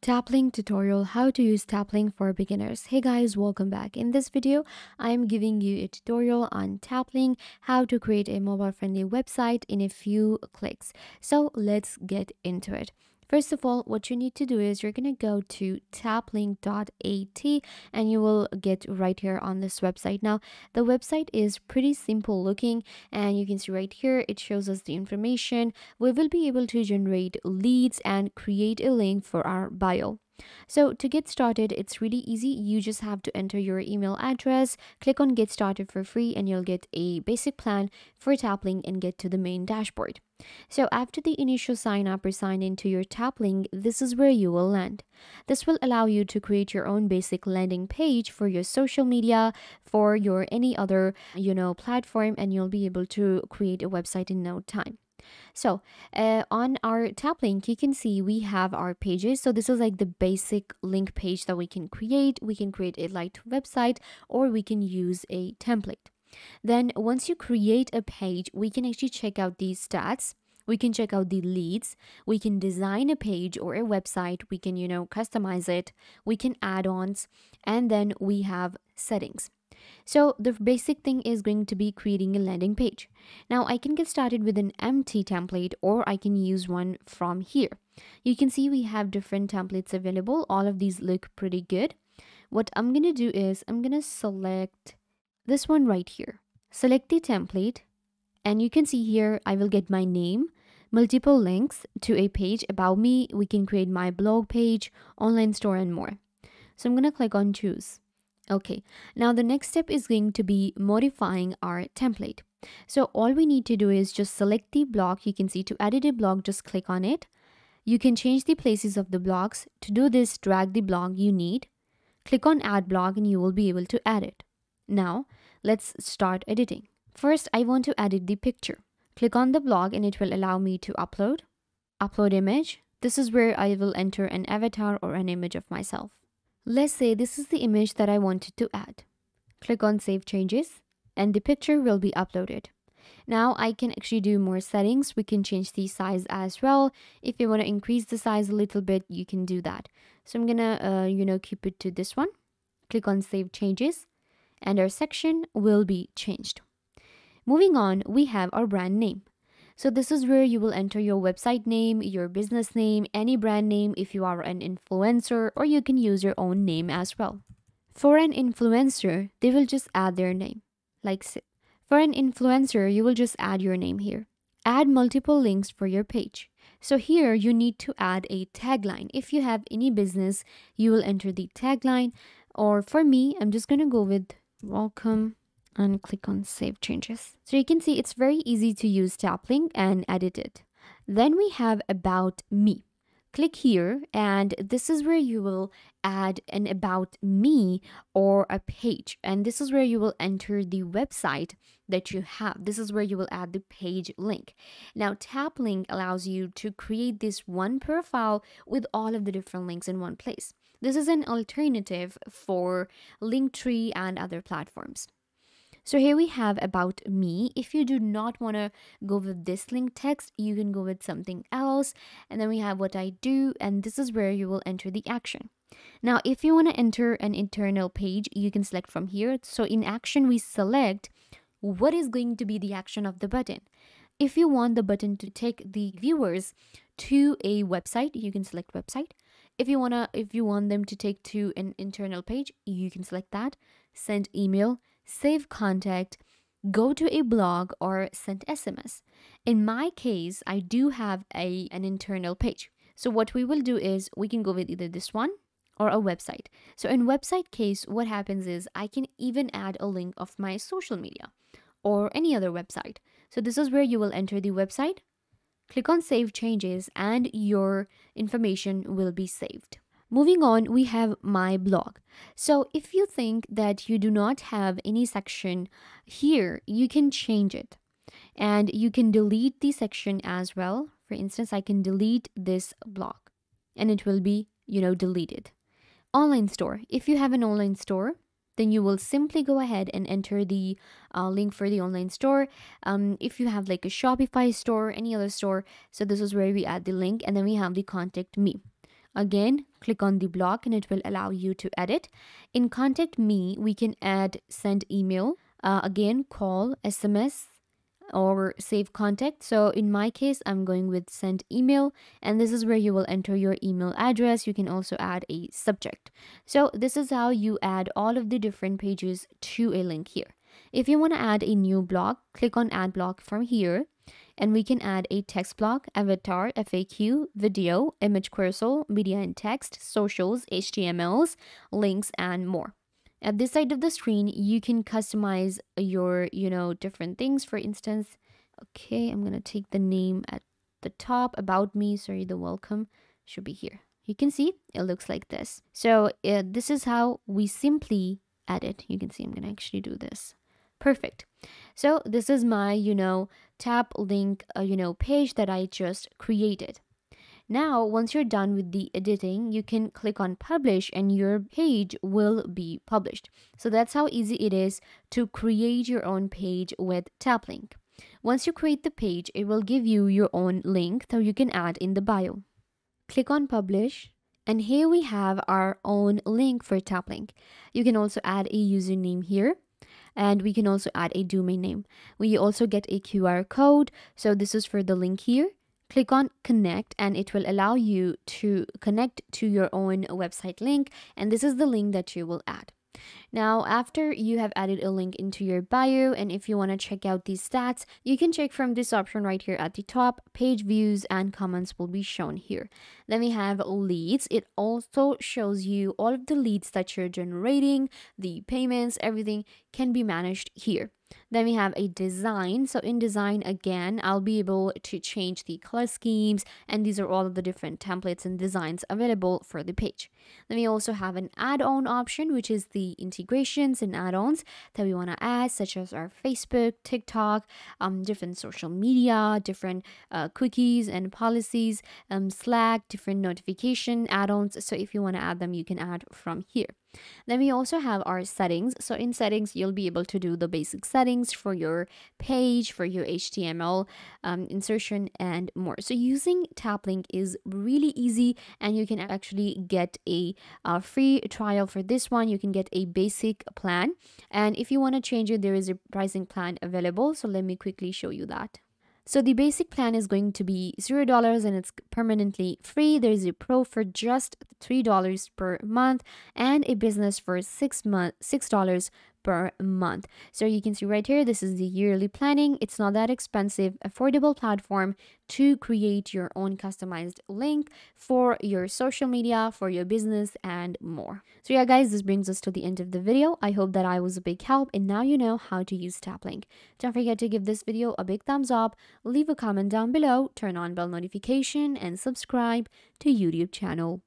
Taplink tutorial how to use Taplink for beginners. Hey guys, welcome back. In this video, I am giving you a tutorial on Taplink how to create a mobile friendly website in a few clicks. So let's get into it. First of all, what you need to do is you're going to go to taplink.at and you will get right here on this website. Now, the website is pretty simple looking and you can see right here, it shows us the information. We will be able to generate leads and create a link for our bio. So to get started, it's really easy. You just have to enter your email address, click on get started for free and you'll get a basic plan for Taplink and get to the main dashboard. So after the initial sign up or sign into your Taplink, this is where you will land. This will allow you to create your own basic landing page for your social media, for your any other, you know, platform and you'll be able to create a website in no time. So uh, on our Taplink, you can see we have our pages. So this is like the basic link page that we can create. We can create a light website or we can use a template. Then once you create a page, we can actually check out these stats. We can check out the leads. We can design a page or a website. We can, you know, customize it. We can add ons. And then we have settings. So the basic thing is going to be creating a landing page. Now I can get started with an empty template or I can use one from here. You can see we have different templates available. All of these look pretty good. What I'm going to do is I'm going to select this one right here. Select the template and you can see here I will get my name, multiple links to a page about me. We can create my blog page, online store and more. So I'm going to click on choose. Okay, now the next step is going to be modifying our template. So all we need to do is just select the block. You can see to edit a block, just click on it. You can change the places of the blocks. To do this, drag the block you need. Click on add block and you will be able to add it. Now, let's start editing. First, I want to edit the picture. Click on the blog and it will allow me to upload. Upload image. This is where I will enter an avatar or an image of myself. Let's say this is the image that I wanted to add. Click on Save Changes and the picture will be uploaded. Now I can actually do more settings. We can change the size as well. If you want to increase the size a little bit, you can do that. So I'm gonna, uh, you know, keep it to this one. Click on Save Changes and our section will be changed. Moving on, we have our brand name. So this is where you will enter your website name, your business name, any brand name if you are an influencer, or you can use your own name as well. For an influencer, they will just add their name. Like for an influencer, you will just add your name here. Add multiple links for your page. So here you need to add a tagline. If you have any business, you will enter the tagline. Or for me, I'm just going to go with welcome and click on save changes. So you can see it's very easy to use Taplink and edit it. Then we have about me. Click here and this is where you will add an about me or a page and this is where you will enter the website that you have. This is where you will add the page link. Now Taplink allows you to create this one profile with all of the different links in one place. This is an alternative for Linktree and other platforms. So here we have about me. If you do not want to go with this link text, you can go with something else. And then we have what I do, and this is where you will enter the action. Now, if you want to enter an internal page, you can select from here. So in action, we select what is going to be the action of the button. If you want the button to take the viewers to a website, you can select website. If you wanna if you want them to take to an internal page, you can select that. Send email, save contact, go to a blog, or send SMS. In my case, I do have a, an internal page. So what we will do is we can go with either this one or a website. So in website case, what happens is I can even add a link of my social media or any other website. So this is where you will enter the website, click on save changes and your information will be saved. Moving on, we have my blog. So if you think that you do not have any section here, you can change it. And you can delete the section as well. For instance, I can delete this blog and it will be, you know, deleted. Online store. If you have an online store, then you will simply go ahead and enter the uh, link for the online store. Um, if you have like a Shopify store, any other store, so this is where we add the link and then we have the contact me Again, click on the block and it will allow you to edit. In contact me, we can add send email. Uh, again, call, SMS, or save contact. So in my case, I'm going with send email and this is where you will enter your email address. You can also add a subject. So this is how you add all of the different pages to a link here. If you want to add a new block, click on add block from here and we can add a text block, avatar, FAQ, video, image cursor, media and text, socials, HTMLs, links, and more. At this side of the screen, you can customize your, you know, different things. For instance, okay, I'm going to take the name at the top, about me, sorry, the welcome should be here. You can see it looks like this. So uh, this is how we simply edit. You can see I'm going to actually do this. Perfect. So this is my, you know, tap link, uh, you know, page that I just created. Now, once you're done with the editing, you can click on publish and your page will be published. So that's how easy it is to create your own page with TapLink. Once you create the page, it will give you your own link that you can add in the bio. Click on publish and here we have our own link for TapLink. You can also add a username here and we can also add a domain name. We also get a QR code. So this is for the link here click on connect and it will allow you to connect to your own website link and this is the link that you will add now, after you have added a link into your bio, and if you want to check out these stats, you can check from this option right here at the top. Page views and comments will be shown here. Then we have leads. It also shows you all of the leads that you're generating, the payments, everything can be managed here. Then we have a design. So in design, again, I'll be able to change the color schemes and these are all of the different templates and designs available for the page. Then we also have an add-on option, which is the integrations and add-ons that we want to add, such as our Facebook, TikTok, um, different social media, different uh, cookies and policies, um, Slack, different notification add-ons. So if you want to add them, you can add from here. Then we also have our settings. So in settings, you'll be able to do the basic settings for your page, for your HTML um, insertion and more. So using TapLink is really easy and you can actually get a, a free trial for this one. You can get a basic plan. And if you want to change it, there is a pricing plan available. So let me quickly show you that. So the basic plan is going to be $0 and it's permanently free. There's a pro for just $3 per month and a business for 6 month $6 per month. So you can see right here, this is the yearly planning. It's not that expensive, affordable platform to create your own customized link for your social media, for your business and more. So yeah, guys, this brings us to the end of the video. I hope that I was a big help and now you know how to use TapLink. Don't forget to give this video a big thumbs up, leave a comment down below, turn on bell notification and subscribe to YouTube channel.